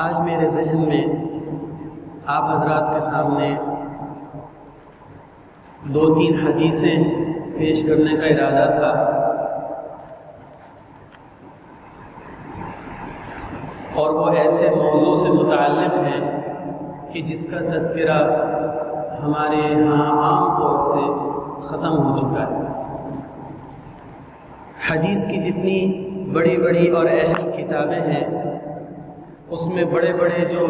आज मेरे जहन में आप हजरात के सामने दो तीन हदीसें पेश करने का इरादा था। और वो ऐसे मौजू से मुतल हैं कि जिसका तस्करा हमारे यहाँ आम तौर से ख़त्म हो चुका है। हदीस की जितनी बड़ी बड़ी और अहम किताबें हैं, उसमें बड़े बड़े जो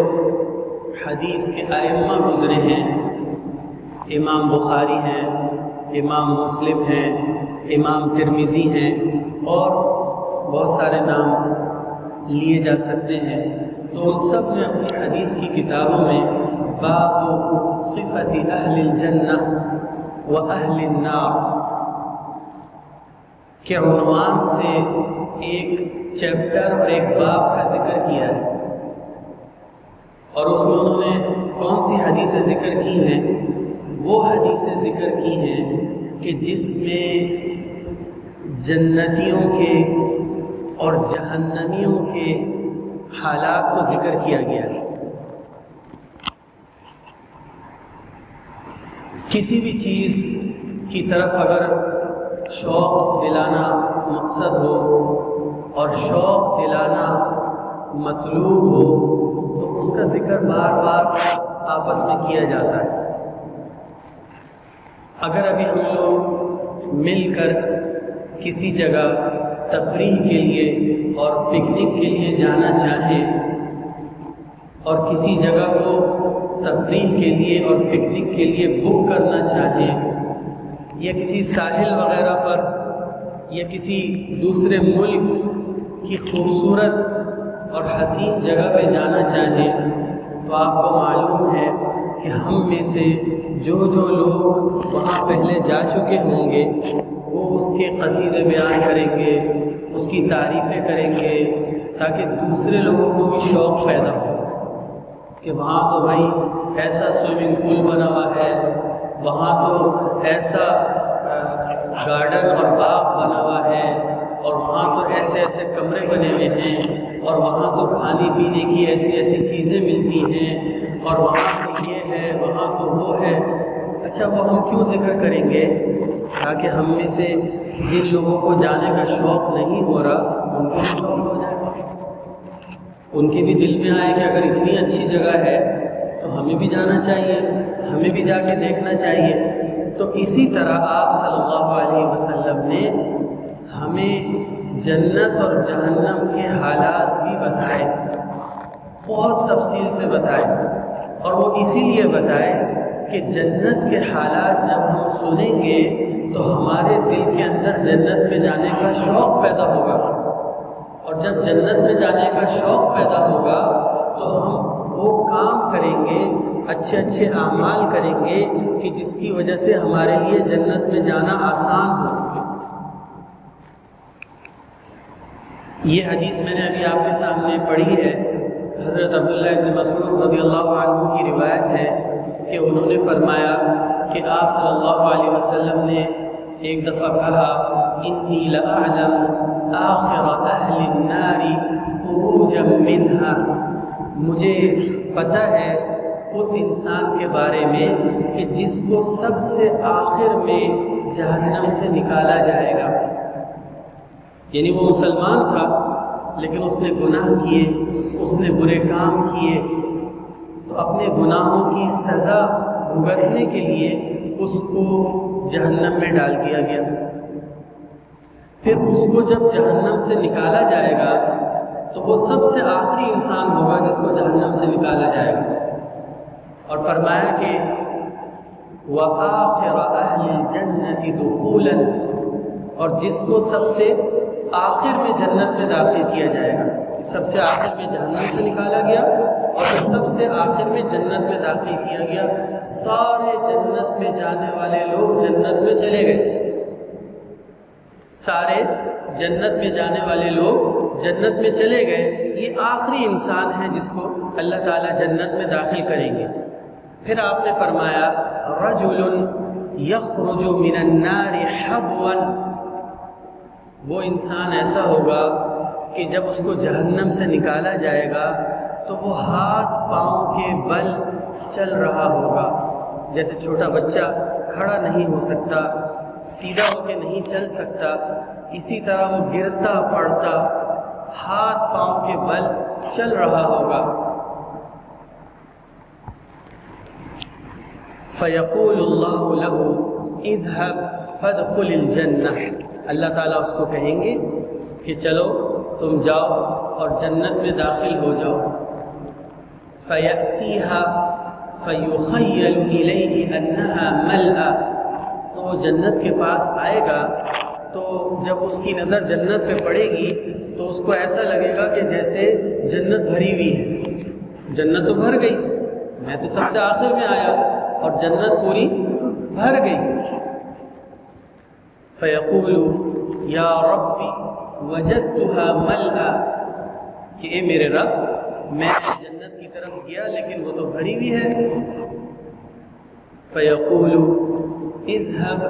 हदीस के आयमा गुज़रे हैं इमाम बुखारी हैं, इमाम मुस्लिम हैं, इमाम तिरमिज़ी हैं और बहुत सारे नाम लिए जा सकते हैं। तो उन सबने अपनी हदीस की किताबों में बाब अहल जन्ना व अहल नार के उनवान से एक चैप्टर और एक बाब का ज़िक्र किया है। और उसमें उन्होंने कौन सी हदीसें ज़िक्र की हैं? वो हदीसें ज़िक्र की हैं कि जिसमें जन्नतियों के और जहन्नमियों के हालात को ज़िक्र किया गया है। किसी भी चीज़ की तरफ़ अगर शौक़ दिलाना मकसद हो और शौक़ दिलाना मतलूब हो तो उसका ज़िक्र बार बार आपस में किया जाता है। अगर अभी हम लोग मिलकर किसी जगह तफरीह के लिए और पिकनिक के लिए जाना चाहें और किसी जगह को तफरीह के लिए और पिकनिक के लिए बुक करना चाहें, या किसी साहिल वगैरह पर, या किसी दूसरे मुल्क की खूबसूरत और हसीन जगह पे जाना चाहें तो आपको मालूम है कि हम में से जो जो लोग वहाँ पहले जा चुके होंगे, वो उसके कसीदे बयान करेंगे, उसकी तारीफ़ें करेंगे, ताकि दूसरे लोगों को भी शौक़ पैदा हो कि वहाँ तो भाई ऐसा स्विमिंग पूल बना हुआ है, वहाँ तो ऐसा गार्डन और बाग बना हुआ है, और वहाँ तो ऐसे ऐसे कमरे बने हुए हैं, और वहाँ तो खाने पीने की ऐसी ऐसी चीज़ें मिलती हैं, और वहाँ तो ये तो वो है। अच्छा वो हम क्यों ज़िक्र करेंगे? ताकि हम में से जिन लोगों को जाने का शौक़ नहीं हो रहा, उनको भी शौक़ हो जाए। उनके भी दिल में आए कि अगर इतनी अच्छी जगह है तो हमें भी जाना चाहिए, हमें भी जाके देखना चाहिए। तो इसी तरह आप सल्लल्लाहु अलैहि वसल्लम ने हमें जन्नत और जहन्नम के हालात भी बताए, बहुत तफसील से बताए। और वो इसीलिए बताए कि जन्नत के हालात जब हम सुनेंगे तो हमारे दिल के अंदर जन्नत में जाने का शौक़ पैदा होगा। और जब जन्नत में जाने का शौक़ पैदा होगा तो हम वो काम करेंगे अच्छे अच्छे अमाल करेंगे कि जिसकी वजह से हमारे लिए जन्नत में जाना आसान हो। ये हदीस मैंने अभी आपके सामने पढ़ी है। हज़रत अब्दुल्ला मसूद रबी अल्लाह की रिवायत है कि उन्होंने फरमाया कि आप सल्लल्लाहु अलैहि वसल्लम ने एक दफ़ा कहा, इन्नी लअलम आखिर मिनहा। मुझे पता है उस इंसान के बारे में कि जिसको सबसे आखिर में जहन्नम से निकाला जाएगा। यानी वो मुसलमान था। लेकिन उसने गुनाह किए, उसने बुरे काम किए। तो अपने गुनाहों की सज़ा भुगतने के लिए उसको जहन्नम में डाल दिया गया। फिर उसको जब जहन्नम से निकाला जाएगा तो वो सबसे आखिरी इंसान होगा जिसको जहन्नम से निकाला जाएगा। और फरमाया कि वह आखिर जन्नति दुखूलन, और जिसको सबसे आखिर में जन्नत में दाखिल किया जाएगा। सबसे आखिर में जहन्नम से निकाला गया और फिर सबसे आखिर में जन्नत में दाखिल किया गया। सारे जन्नत में जाने वाले लोग जन्नत में चले गए। सारे जन्नत में जाने वाले लोग जन्नत में चले गए। ये आखिरी इंसान है जिसको अल्लाह ताला जन्नत में दाखिल करेंगे। फिर आपने फरमाया रजुल यखरुजु मिनन्नार हबवन वो इंसान ऐसा होगा कि जब उसको जहन्नम से निकाला जाएगा तो वो हाथ, पाँव के बल चल रहा होगा। जैसे छोटा बच्चा खड़ा नहीं हो सकता, सीधा होके नहीं चल सकता, इसी तरह वो गिरता पड़ता, हाथ, पाँव के बल चल रहा होगा। फ़यक़ूल्लाहु इज़हब फ़दखुल जन्नह। अल्लाह ताला उसको कहेंगे कि चलो, तुम जाओ और जन्नत में दाखिल हो जाओ। फ़यतीहा फ़युखयलन्नहा मलआ तो जन्नत के पास आएगा तो जब उसकी नज़र जन्नत पे पड़ेगी तो उसको ऐसा लगेगा कि जैसे जन्नत भरी हुई है। जन्नत तो भर गई। मैं तो सबसे आखिर में आया और जन्नत पूरी भर गई। फ़यकूल या रब्बी वजदतुहा मलआ कि ए मेरे रब मैं जन्नत की तरफ़ गया लेकिन वो तो भरी हुई है फ़यकूल इज़हब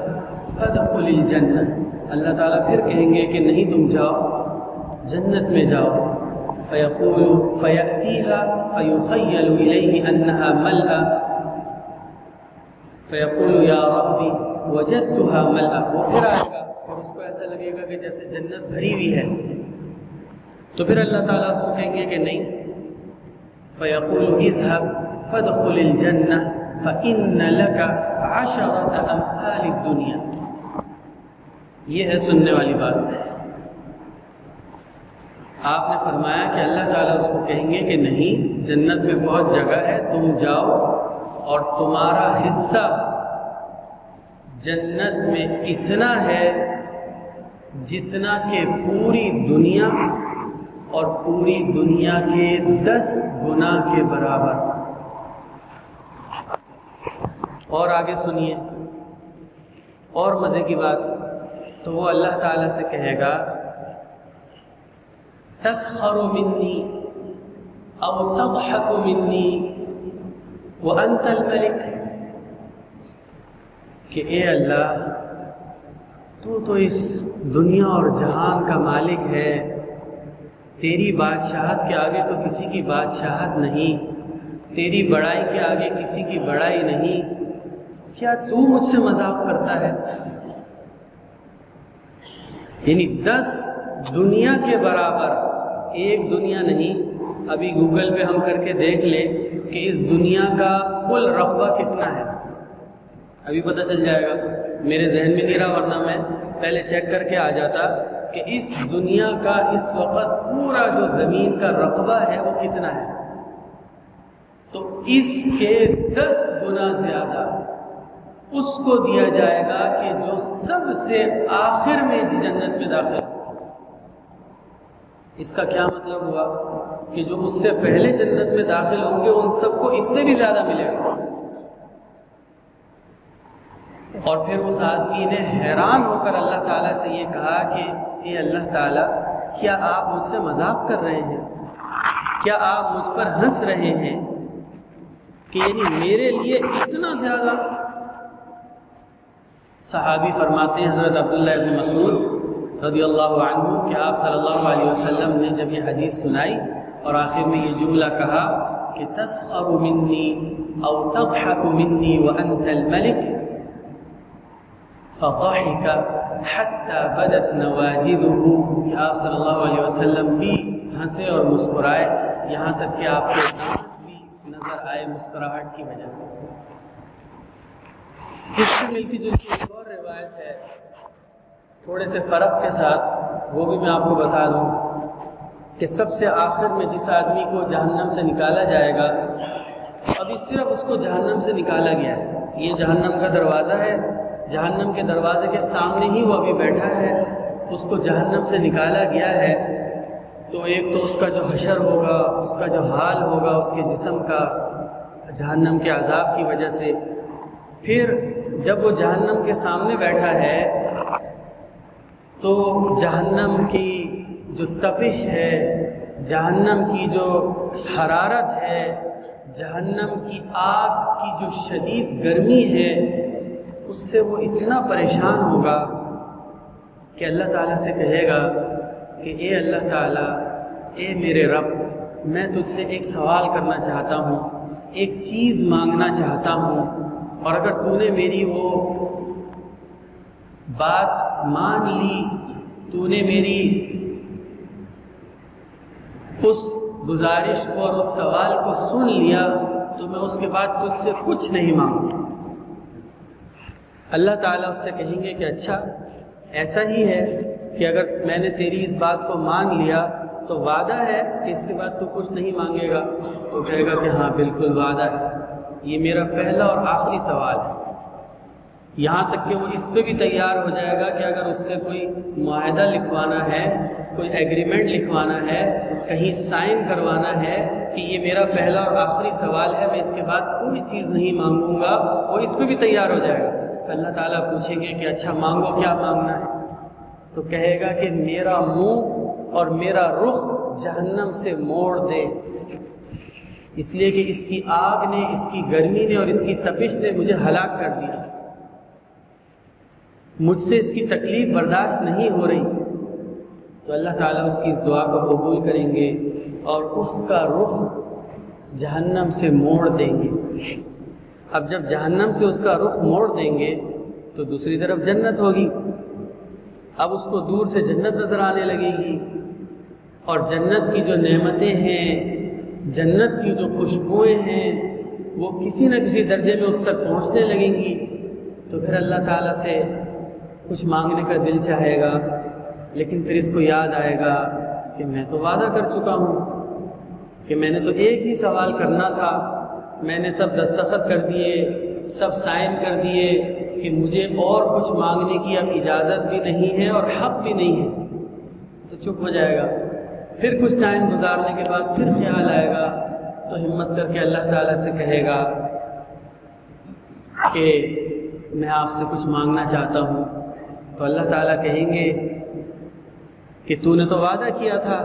फदखुल जन्नत अल्लाह ताला फिर कहेंगे कि नहीं तुम जाओ जन्नत में जाओ फ़यकूल फ़यतीहा फ़युखय्यल इलैहि फ़यकूल या रब्बी वजदतुहा मलआ वो फिर आएगा और उसको ऐसा लगेगा कि जैसे जन्नत भरी हुई है। तो फिर अल्लाह ताला उसको कहेंगे कि नहीं। फ़यकूल इज़हब फदखुल जन्नत फ़िन लका अशरत दुनिया। ये है सुनने वाली बात। आपने फरमाया कि अल्लाह ताला उसको कहेंगे कि नहीं, जन्नत में बहुत जगह है, तुम जाओ और तुम्हारा हिस्सा जन्नत में इतना है जितना कि पूरी दुनिया और पूरी दुनिया के दस गुना के बराबर। और आगे सुनिए। और मज़े की बात तो वो अल्लाह ताला से कहेगा, तस्खर मिन्नी अब तबहक मिन्नी, व अंतल मलिक कि, ए अल्लाह, तू तो इस दुनिया और जहान का मालिक है। तेरी बादशाहत के आगे तो किसी की बादशाहत नहीं। तेरी बड़ाई के आगे किसी की बड़ाई नहीं। क्या तू मुझसे मज़ाक करता है? यानी दस दुनिया के बराबर एक दुनिया नहीं। अभी गूगल पे हम करके देख ले कि इस दुनिया का कुल रकबा कितना है। अभी पता चल जाएगा। मेरे जहन में नहीं रहा वरना मैं पहले चेक करके आ जाता कि इस दुनिया का, इस वक्त पूरा जो ज़मीन का रकबा है वो कितना है। तो इसके दस गुना ज़्यादा उसको दिया जाएगा कि जो सबसे आखिर में जन्नत में दाखिल इसका क्या मतलब हुआ कि जो उससे पहले जन्नत में दाखिल होंगे, उन सबको इससे भी ज़्यादा मिलेगा। और फिर उस आदमी ने हैरान होकर अल्लाह ताला से ये कहा कि ये अल्लाह ताला, क्या आप मुझसे मज़ाक कर रहे हैं? क्या आप मुझ पर हंस रहे हैं कि यानी मेरे लिए इतना ज़्यादा? सहाबी फरमाते हैं, हज़रत अब्दुल्ला इब्न मसूद रदी अल्लाह कि आप सल्लल्लाहु अलैहि वसल्लम ने जब ये हदीस सुनाई और आखिर में ये जुमला कहा कि तस्खर मिन्नी औ तबहक मिन्नी व अंतल मलिक। फ़ाहिका हत्ता बदत नवाजिदुहु कि आप सल्लल्लाहु अलैहि वसल्लम भी हंसे और मुस्कुराए यहाँ तक कि आपके दांत भी नज़र आए मुस्कुराहट की वजह से इससे मिलती जुलती एक और रिवायत है थोड़े से फ़र्क के साथ वो भी मैं आपको बता दूँ कि सबसे आखिर में जिस आदमी को जहन्नम से निकाला जाएगा अभी सिर्फ़ उसको जहन्नम से निकाला गया है ये जहन्नम का दरवाज़ा है जहन्नम के दरवाजे के सामने ही वो अभी बैठा है। उसको जहन्नम से निकाला गया है। तो एक तो उसका जो हशर होगा, उसका जो हाल होगा, उसके जिसम का जहन्नम के अजाब की वजह से। फिर जब वो जहन्नम के सामने बैठा है तो जहन्नम की जो तपिश है, जहन्नम की जो हरारत है, जहन्नम की आग की जो शदीद गर्मी है उससे वो इतना परेशान होगा कि अल्लाह ताला से कहेगा कि, ए अल्लाह ताला, ए मेरे रब, मैं तुझसे एक सवाल करना चाहता हूँ, एक चीज़ मांगना चाहता हूँ, और अगर तूने मेरी वो बात मान ली, तूने मेरी उस गुजारिश को और उस सवाल को सुन लिया तो मैं उसके बाद तुझसे कुछ नहीं मांगू अल्लाह ताला उससे कहेंगे कि अच्छा ऐसा ही है कि अगर मैंने तेरी इस बात को मान लिया तो वादा है कि इसके बाद तू कुछ नहीं मांगेगा। तो कहेगा कि हाँ बिल्कुल वादा है। ये मेरा पहला और आखिरी सवाल है। यहाँ तक कि वो इस पर भी तैयार हो जाएगा कि अगर उससे कोई माहदा लिखवाना है, कोई एग्रीमेंट लिखवाना है, कहीं साइन करवाना है कि ये मेरा पहला और आखिरी सवाल है, मैं इसके बाद कोई चीज़ नहीं मांगूँगा, वो इस पर भी तैयार हो जाएगा। अल्लाह ताला पूछेंगे कि अच्छा मांगो क्या मांगना है? तो कहेगा कि मेरा मुँह और मेरा रुख जहन्नम से मोड़ दे। इसलिए कि इसकी आग ने, इसकी गर्मी ने और इसकी तपिश ने मुझे हलाक कर दिया। मुझसे इसकी तकलीफ़ बर्दाश्त नहीं हो रही। तो अल्लाह ताला उसकी इस दुआ को कबूल करेंगे और उसका रुख जहन्नम से मोड़ देंगे। अब जब जहन्नम से उसका रुख मोड़ देंगे तो दूसरी तरफ़ जन्नत होगी। अब उसको दूर से जन्नत नज़र आने लगेगी। और जन्नत की जो नेमतें हैं, जन्नत की जो खुशबुएँ हैं, वो किसी न किसी दर्जे में उस तक पहुँचने लगेंगी। तो फिर अल्लाह ताला से कुछ मांगने का दिल चाहेगा, लेकिन फिर इसको याद आएगा कि मैं तो वादा कर चुका हूँ, कि मैंने तो एक ही सवाल करना था मैंने सब दस्तखत कर दिए, सब साइन कर दिए कि मुझे और कुछ मांगने की अब इजाज़त भी नहीं है और हक भी नहीं है। तो चुप हो जाएगा। फिर कुछ टाइम गुजारने के बाद फिर ख्याल आएगा तो हिम्मत करके अल्लाह ताला से कहेगा कि मैं आपसे कुछ मांगना चाहता हूँ। तो अल्लाह ताला कहेंगे कि तूने तो वादा किया था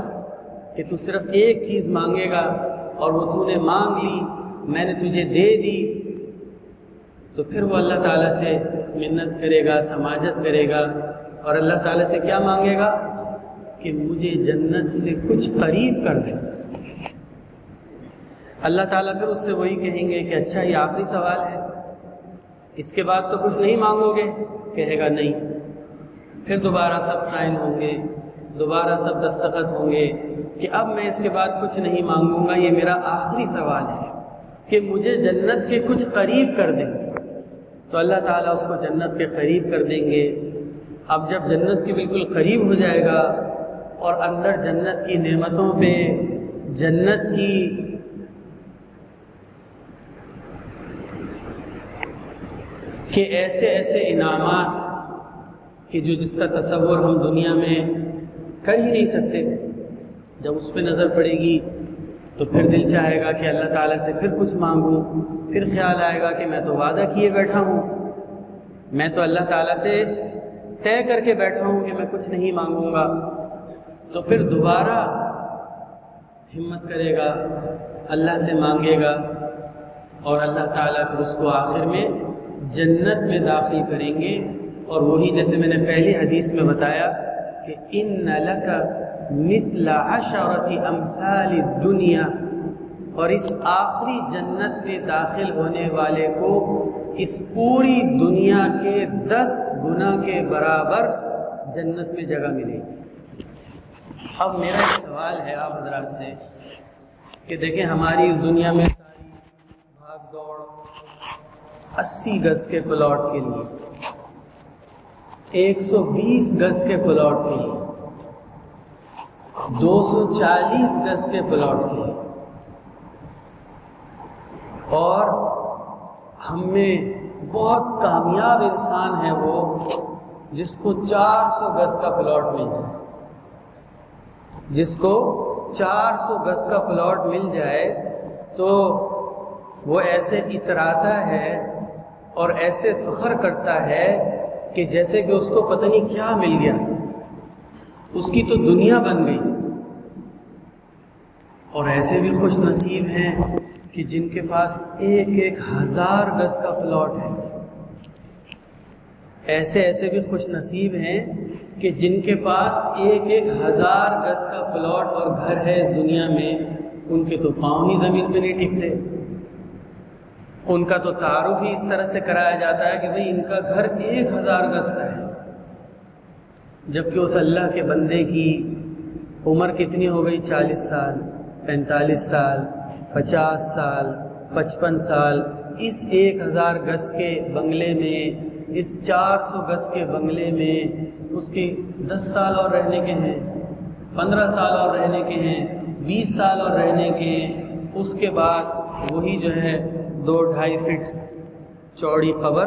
कि तू सिर्फ़ एक चीज़ मांगेगा और वो तूने मांग ली मैंने तुझे दे दी तो फिर वो अल्लाह ताला से मिन्नत करेगा, समाजत करेगा, और अल्लाह ताला से क्या मांगेगा? कि मुझे जन्नत से कुछ करीब कर दे। अल्लाह ताला फिर उससे वही कहेंगे कि अच्छा ये आखिरी सवाल है। इसके बाद तो कुछ नहीं मांगोगे? कहेगा नहीं। फिर दोबारा सब साइन होंगे, दोबारा सब दस्तखत होंगे कि अब मैं इसके बाद कुछ नहीं मांगूँगा, ये मेरा आखिरी सवाल है। कि मुझे जन्नत के कुछ करीब कर दें। तो अल्लाह ताला उसको जन्नत के करीब कर देंगे। अब जब जन्नत के बिल्कुल करीब हो जाएगा और अंदर जन्नत की नेमतों पे जन्नत की के ऐसे ऐसे इनामात कि जो जिसका तस्वुर हम दुनिया में कर ही नहीं सकते, जब उस पर नज़र पड़ेगी तो फिर दिल चाहेगा कि अल्लाह ताला से फिर कुछ मांगूं, फिर ख्याल आएगा कि मैं तो वादा किए बैठा हूँ। मैं तो अल्लाह ताला से तय करके बैठा हूँ कि मैं कुछ नहीं मांगूँगा। तो फिर दोबारा हिम्मत करेगा, अल्लाह से मांगेगा और अल्लाह ताला फिर उसको आखिर में जन्नत में दाखिल करेंगे। और वही जैसे मैंने पहली हदीस में बताया कि इन नलका मिसला अशरती अमसाल दुनिया। और इस आखिरी जन्नत में दाखिल होने वाले को इस पूरी दुनिया के दस गुना के बराबर जन्नत में जगह मिलेगी। अब मेरा सवाल है आप हजरात से, कि देखें हमारी इस दुनिया में सारी भाग दौड़ 80 गज के प्लॉट के लिए 120 गज के प्लॉट के लिए 240 गज के प्लॉट के और हम में बहुत कामयाब इंसान है वो, जिसको 400 गज का प्लॉट मिल जाए। जिसको 400 गज का प्लॉट मिल जाए तो वो ऐसे इतराता है और ऐसे फख्र करता है कि जैसे कि उसको पता नहीं क्या मिल गया। उसकी तो दुनिया बन गई। और ऐसे भी खुश नसीब हैं कि जिनके पास एक एक हज़ार गज का प्लॉट है। ऐसे ऐसे भी खुश नसीब हैं कि जिनके पास एक एक हज़ार गज का प्लॉट और घर है इस दुनिया में, उनके तो पाँव ही ज़मीन पे नहीं टिकते। उनका तो तारुफ ही इस तरह से कराया जाता है कि भाई इनका घर एक हज़ार गज का है। जबकि उस अल्लाह के बंदे की उम्र कितनी हो गई? चालीस साल। पैंतालीस साल, पचास साल, पचपन साल, इस एक हज़ार गज के बंगले में, इस चार सौ गज के बंगले में उसके दस साल और रहने के हैं, पंद्रह साल और रहने के हैं, बीस साल और रहने के हैं, उसके बाद वही जो है दो ढाई फिट चौड़ी कबर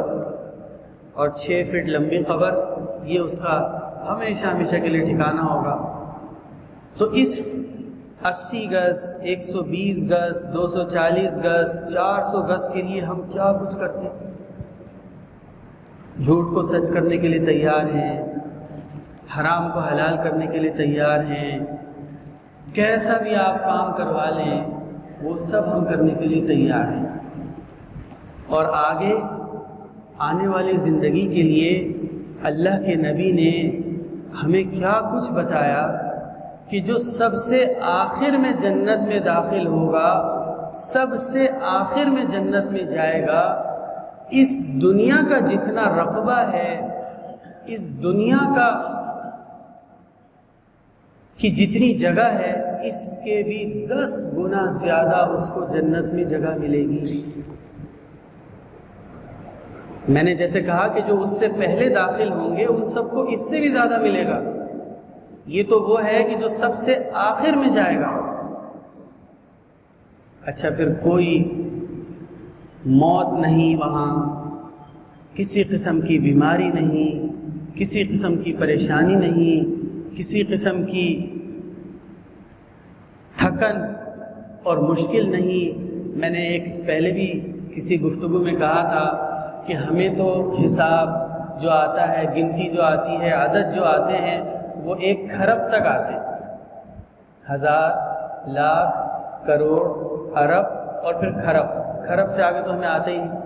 और छः फिट लंबी कबर ये उसका हमेशा हमेशा के लिए ठिकाना होगा। तो इस 80 गज 120 गज 240 गज 400 गज के लिए हम क्या कुछ करते हैं? झूठ को सच करने के लिए तैयार हैं, हराम को हलाल करने के लिए तैयार हैं, कैसा भी आप काम करवा लें, वो सब हम करने के लिए तैयार हैं। और आगे, आने वाली ज़िंदगी के लिए अल्लाह के नबी ने हमें क्या कुछ बताया कि जो सबसे आखिर में जन्नत में दाखिल होगा, सबसे आखिर में जन्नत में जाएगा, इस दुनिया का जितना रकबा है, इस दुनिया का की जितनी जगह है, इसके भी दस गुना ज़्यादा उसको जन्नत में जगह मिलेगी। मैंने जैसे कहा कि जो उससे पहले दाखिल होंगे, उन सबको इससे भी ज़्यादा मिलेगा। ये तो वो है कि जो सबसे आखिर में जाएगा। अच्छा फिर कोई मौत नहीं वहाँ, किसी किस्म की बीमारी नहीं, किसी किस्म की परेशानी नहीं, किसी किस्म की थकन और मुश्किल नहीं। मैंने एक पहले भी किसी गुफ्तु में कहा था कि हमें तो हिसाब जो आता है, गिनती जो आती है, आदत जो आते हैं वो एक खरब तक आते। हज़ार, लाख, करोड़, अरब और फिर खरब। खरब से आगे तो हमें आते ही नहीं।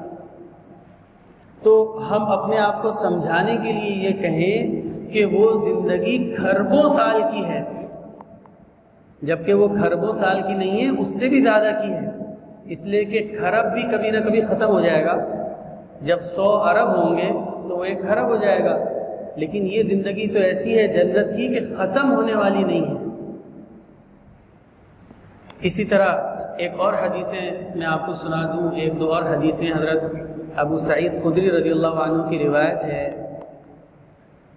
तो हम अपने आप को समझाने के लिए ये कहें कि वो ज़िंदगी खरबों साल की है। जबकि वो खरबों साल की नहीं है, उससे भी ज़्यादा की है। इसलिए कि खरब भी कभी ना कभी ख़त्म हो जाएगा। जब सौ अरब होंगे तो वो एक खरब हो जाएगा। लेकिन ये ज़िंदगी तो ऐसी है, जन्नत की कि ख़त्म होने वाली नहीं है। इसी तरह एक और हदीसें मैं आपको सुना दूँ, एक दो और हदीसें, हज़रत अबू सईद खुदरी रज़ी अल्लाह की रिवायत है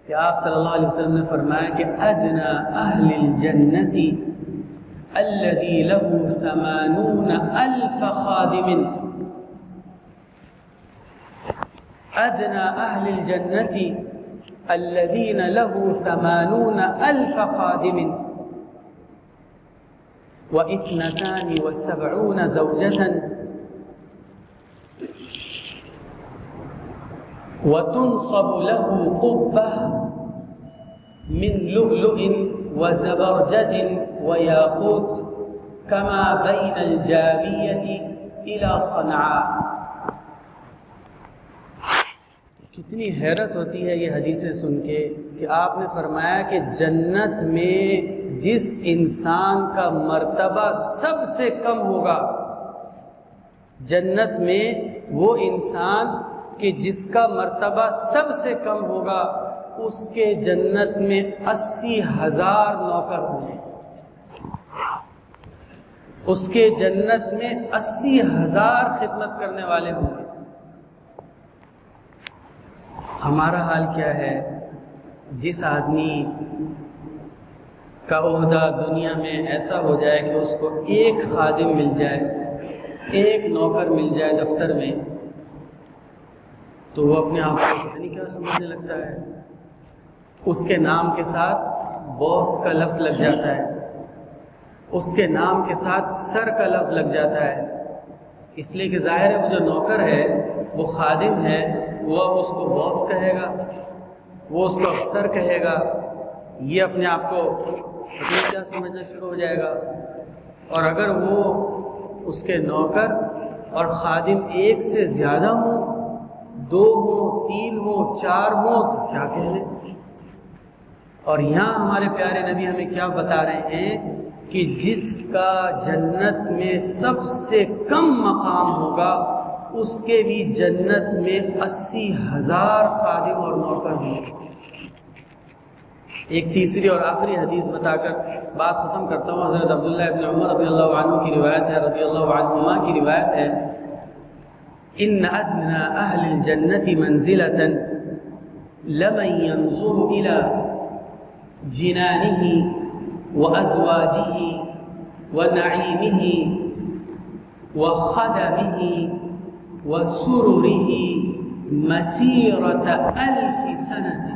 कि आप सल्लल्लाहु अलैहि वसल्लम ने फरमाया कि अदना अहलिल जन्नति अल्लदी लहु समानून अल्फ खादिमिन। अदना अहलिल जन्नति अल्लदीन लहु समानून अल्फ खादिमिन व इसनतानि व सबऊन जौजतन वतुनसब लहु कुब्बा मिन लुअलुइन व जबरजदिन व याकूत कमा बैन अलजावियति इला सनआ कितनी हैरत होती है ये हदीसें सुन के कि आपने फरमाया कि जन्नत में जिस इंसान का मर्तबा सबसे कम होगा, जन्नत में वो इंसान कि जिसका मर्तबा सबसे कम होगा, उसके जन्नत में अस्सी हज़ार नौकर होंगे। उसके जन्नत में अस्सी हज़ार खिदमत करने वाले होंगे। हमारा हाल क्या है? जिस आदमी का ओहदा दुनिया में ऐसा हो जाए कि उसको एक खादिम मिल जाए, एक नौकर मिल जाए दफ्तर में तो वो अपने आप को पता नहीं क्या समझने लगता है। उसके नाम के साथ बॉस का लफ्ज़ लग जाता है। उसके नाम के साथ सर का लफ्ज़ लग जाता है। इसलिए कि ज़ाहिर है वो जो नौकर है, वो खादिम है वो अब उसको बॉस कहेगा, वो उसको अफसर कहेगा, ये अपने आप को क्या समझना शुरू हो जाएगा। और अगर वो उसके नौकर और खादिम एक से ज़्यादा हों, दो हो, तीन हो, चार हो तो क्या कह लें और यहाँ हमारे प्यारे नबी हमें क्या बता रहे हैं कि जिसका जन्नत में सबसे कम मकाम होगा उसके भी जन्नत में अस्सी हज़ार खादिम और नौकर होंगे एक तीसरी और आखिरी हदीस बताकर बात ख़त्म करता हूँ। हज़रत अब्दुल्ला इब्न उमर रबी की रिवायत है रबी की रिवायत है इन अदना अहल जन्नति मंजिलतन लमन यंजुर इला जिनानिही व अजवाजिही व नईमिही व खदमिही व सुरुरिही मसीरत अल्फ सनत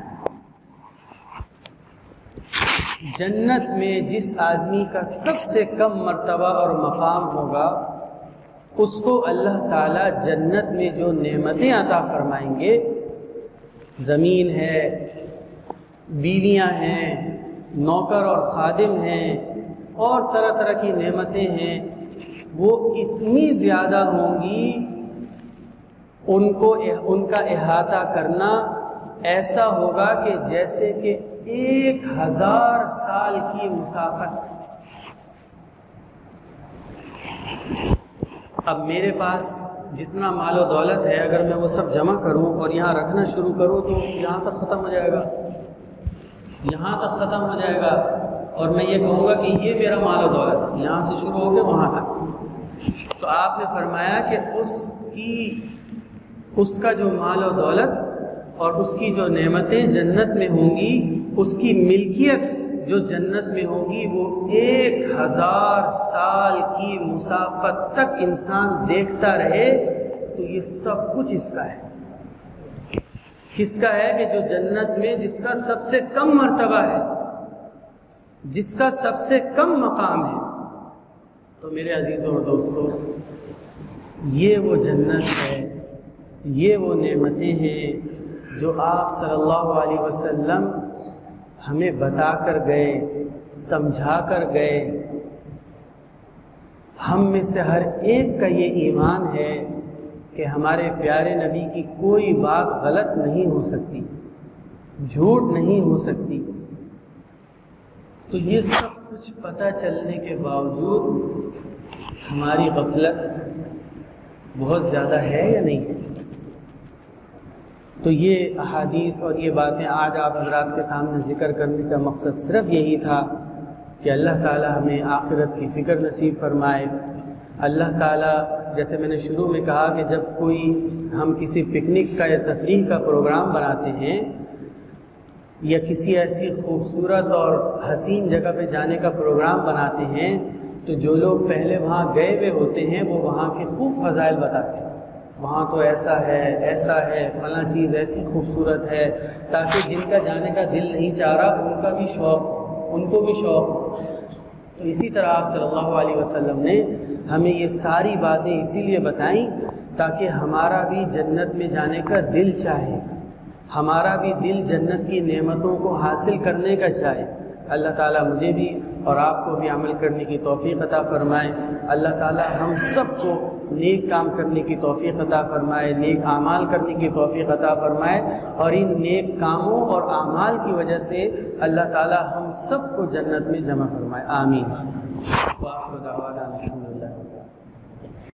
जन्नत में जिस आदमी का सबसे कम मर्तबा और मकाम होगा, उसको अल्लाह ताला जन्नत में जो नेमतें अता फरमाएँगे, ज़मीन है, बीवियाँ हैं, नौकर और ख़ादिम हैं, और तरह तरह की नेमतें हैं, वो इतनी ज़्यादा होंगी उनको उनका अहाता करना ऐसा होगा कि जैसे कि एक हज़ार साल की मुसाफत। अब मेरे पास जितना मालो दौलत है, अगर मैं वो सब जमा करूँ और यहाँ रखना शुरू करूँ तो यहाँ तक ख़त्म हो जाएगा। यहाँ तक ख़त्म हो जाएगा। और मैं ये कहूँगा कि ये मेरा मालो दौलत यहाँ से शुरू हो गया, वहाँ तक। तो आपने फरमाया कि उसकी उसका जो मालो दौलत और उसकी जो नेमतें जन्नत में होंगी, उसकी मिल्कियत जो जन्नत में होगी, वो एक हज़ार साल की मुसाफत तक इंसान देखता रहे तो ये सब कुछ इसका है। किसका है कि जो जन्नत में जिसका सबसे कम मर्तबा है, जिसका सबसे कम मकाम है? तो मेरे अजीज़ों और दोस्तों, ये वो जन्नत है ये वो नेमतें हैं जो आप सल्लल्लाहु अलैहि वसल्लम हमें बता कर गए समझा कर गए। हम में से हर एक का ये ईमान है कि हमारे प्यारे नबी की कोई बात गलत नहीं हो सकती, झूठ नहीं हो सकती। तो ये सब कुछ पता चलने के बावजूद हमारी गफलत बहुत ज़्यादा है या नहीं है? तो ये अहादीस और ये बातें आज आप हजरात के सामने ज़िक्र करने का मकसद सिर्फ़ यही था कि अल्लाह ताला हमें आखिरत की फ़िक्र नसीब फरमाए। अल्लाह ताला, जैसे मैंने शुरू में कहा कि जब कोई हम किसी पिकनिक का या तफरी का प्रोग्राम बनाते हैं या किसी ऐसी खूबसूरत और हसीन जगह पे जाने का प्रोग्राम बनाते हैं तो जो लोग पहले वहाँ गए हुए होते हैं, वो वहाँ के खूब फ़जाइल बताते हैं। वहाँ तो ऐसा है ऐसा है, फ़ला चीज़ ऐसी खूबसूरत है, ताकि जिनका जाने का दिल नहीं चाह रहा, उनका भी शौक़, उनको भी शौक़ तो इसी तरह आप सल्लल्लाहु अलैहि वसल्लम ने हमें ये सारी बातें इसीलिए बताई, ताकि हमारा भी जन्नत में जाने का दिल चाहे, हमारा भी दिल जन्नत की नेमतों को हासिल करने का चाहे। अल्लाह ताला मुझे भी और आपको भी अमल करने की तोफ़ी अता फ़रमाए। अल्लाह ताला हम सबको नेक काम करने की तोफ़ी अता फ़रमाए, नेक आमाल करने की तोफ़ी अता फ़रमाए और इन नेक कामों और आमाल की वजह से अल्लाह ताला हम सबको जन्नत में जमा फरमाए। आमीन।